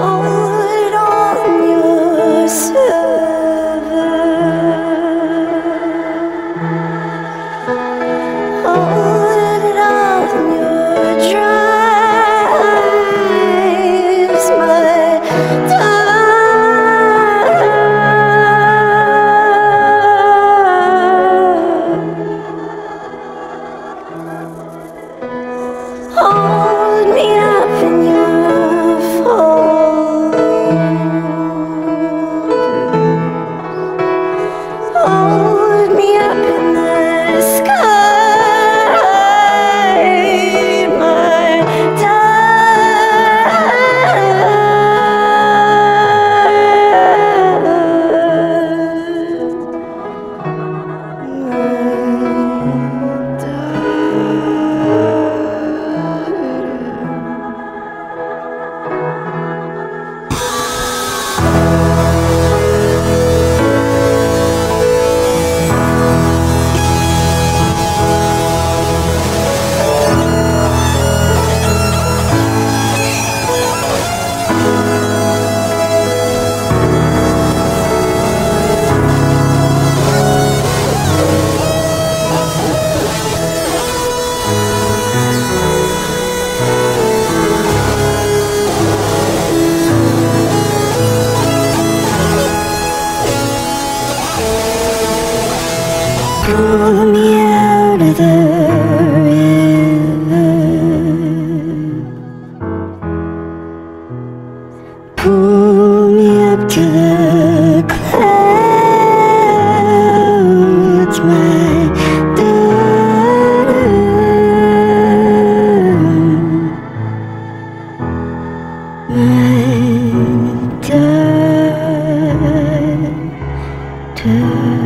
Hold pull me out of the river. Pull me up to the clouds, my darling, my darling.